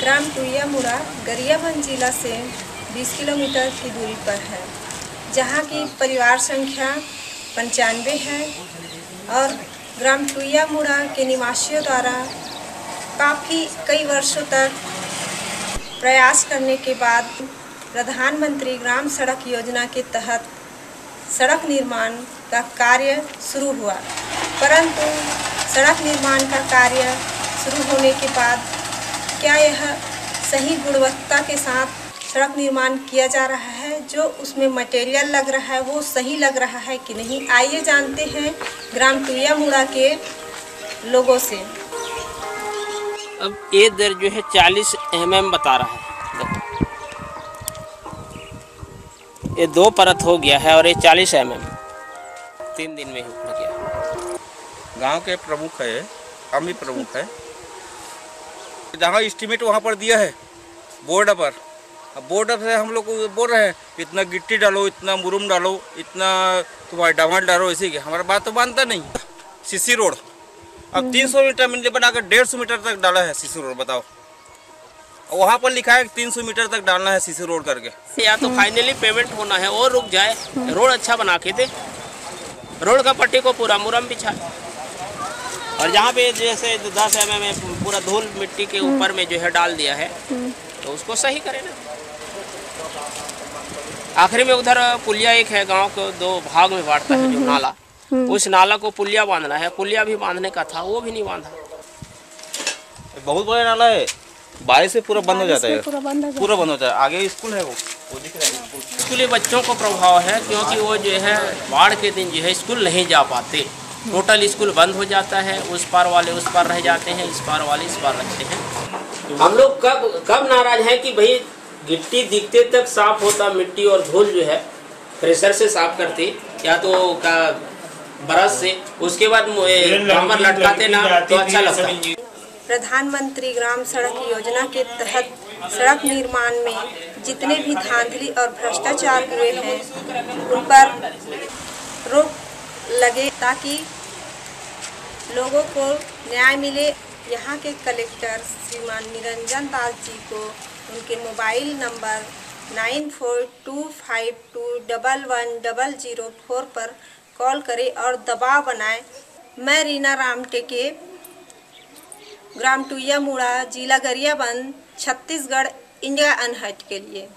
ग्राम टुया मुड़ा गरियाबंद जिला से 20 किलोमीटर की दूरी पर है, जहाँ की परिवार संख्या पंचानवे है और ग्राम टुया मुड़ा के निवासियों द्वारा काफ़ी कई वर्षों तक प्रयास करने के बाद प्रधानमंत्री ग्राम सड़क योजना के तहत सड़क निर्माण का कार्य शुरू हुआ। परंतु सड़क निर्माण का कार्य शुरू होने के बाद क्या यह सही गुणवत्ता के साथ सड़क निर्माण किया जा रहा है? जो उसमें मटेरियल लग रहा है वो सही लग रहा है कि नहीं? आइए जानते हैं ग्राम टुया मुड़ा के लोगों से। अब ये दर जो है चालीस एम एम बता रहा है। ये दो परत हो गया है और ये चालीस एम एम तीन दिन में ही गया। गाँव के प्रमुख है ही प्रमुख है। जहाँ इस्टीमेट वहाँ पर दिया है बोर्ड पर अब बोर्ड से हम लोग को बोल रहे हैं इतना गिट्टी डालो इतना मुरुम डालो इतना तुम्हारे डमाल डालो ऐसे कि हमारा बात तो मानता नहीं। सीसी रोड अब 300 मीटर मिनट बनाकर डेढ़ सौ मीटर तक डाला है सीसी रोड बताओ। वहाँ पर लिखा है तीन सौ मीटर तक डालना है सीसी रोड करके। या तो फाइनली पेमेंट होना है और रुक जाए। रोड अच्छा बना के दे। रोड का पट्टी को पूरा मुरम बिछा। और जहाँ पे जैसे दस एम एम पूरा धूल मिट्टी के ऊपर में जो है डाल दिया है तो उसको सही करें ना। आखिरी में उधर पुलिया एक है गाँव को दो भाग में बांटता है जो नाला। उस नाला को पुलिया बांधना है। पुलिया भी बांधने का था वो भी नहीं बांधा। बहुत बड़ा नाला है। बारिश से पूरा बंद हो जाता है। पूरा बंद हो पूरा बंद हो जाता है। आगे स्कूल है वो। वो दिख रहा है। स्कूल स्कूली बच्चों को प्रभाव है क्योंकि वो जो है बाढ़ के दिन जो है स्कूल नहीं जा पाते। टोटल स्कूल बंद हो जाता है उस पार वाले उस पार रह जाते हैं इस पार वाले इस पार रहते हैं। हम लोग कब कब नाराज़ हैं कि भाई गिट्टी दिखते तक साफ़ होता मिट्टी और धूल जो है प्रेशर से साफ़ करते या तो का ब्रश से उसके बाद डामर लटकाते ना तो अच्छा लगता। प्रधानमंत्री ग्राम सड़क योजना के तहत सड़क निर्माण में जितने भी धांधली और भ्रष्टाचार हुए हैं उन पर रोक लगे ताकि लोगों को न्याय मिले। यहाँ के कलेक्टर श्रीमान निरंजन दास जी को उनके mobile number nine four two five two double one double zero four पर कॉल करें और दबाव बनाएँ। मैं रीना रामटेके, ग्राम टुया मुड़ा जिला गरियाबंद, छत्तीसगढ़, इंडिया अनहट के लिए।